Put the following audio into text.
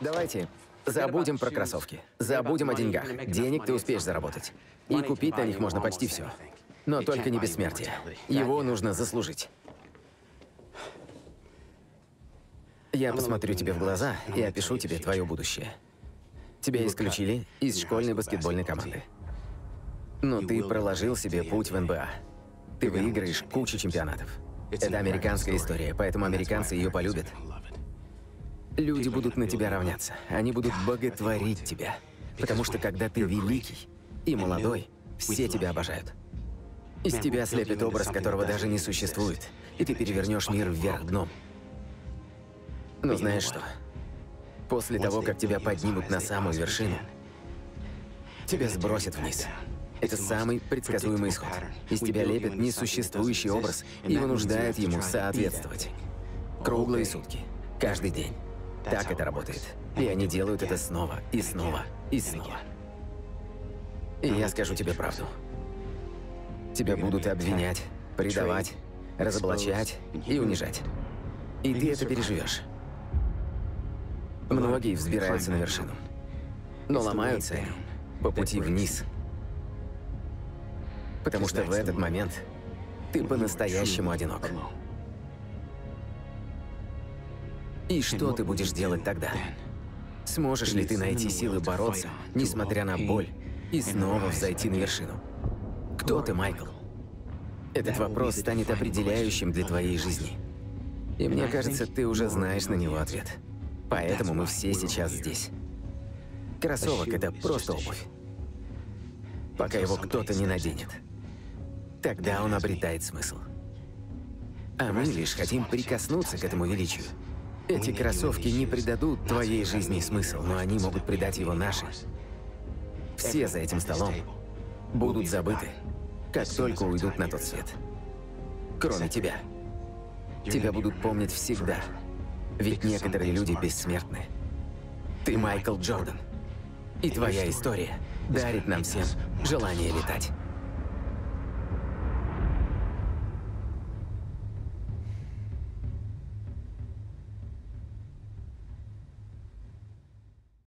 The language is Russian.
Давайте забудем про кроссовки. Забудем о деньгах. Денег ты успеешь заработать. И купить на них можно почти все. Но только не бессмертие. Его нужно заслужить. Я посмотрю тебе в глаза и опишу тебе твое будущее. Тебя исключили из школьной баскетбольной команды. Но ты проложил себе путь в НБА. Ты выиграешь кучу чемпионатов. Это американская история, поэтому американцы ее полюбят. Люди будут на тебя равняться. Они будут боготворить тебя. Потому что когда ты великий и молодой, все тебя обожают. Из тебя слепит образ, которого даже не существует, и ты перевернешь мир вверх дном. Но знаешь что? После того, как тебя поднимут на самую вершину, тебя сбросят вниз. Это самый предсказуемый исход. Из тебя лепят несуществующий образ и вынуждают ему соответствовать. Круглые сутки. Каждый день. Так это работает. И они делают это снова, и снова, и снова. И я скажу тебе правду. Тебя будут обвинять, предавать, разоблачать и унижать. И ты это переживешь. Многие взбираются на вершину. Но ломаются по пути вниз. Потому что в этот момент ты по-настоящему одинок. И что ты будешь делать тогда? Сможешь ли ты найти силы бороться, несмотря на боль, и снова взойти на вершину? Кто ты, Майкл? Этот вопрос станет определяющим для твоей жизни. И мне кажется, ты уже знаешь на него ответ. Поэтому мы все сейчас здесь. Кроссовок — это просто обувь. Пока его кто-то не наденет. Тогда он обретает смысл. А мы лишь хотим прикоснуться к этому величию. Эти кроссовки не придадут твоей жизни смысл, но они могут придать его нашей. Все за этим столом будут забыты, как только уйдут на тот свет. Кроме тебя. Тебя будут помнить всегда. Ведь некоторые люди бессмертны. Ты Майкл Джордан. И твоя история дарит нам всем желание летать.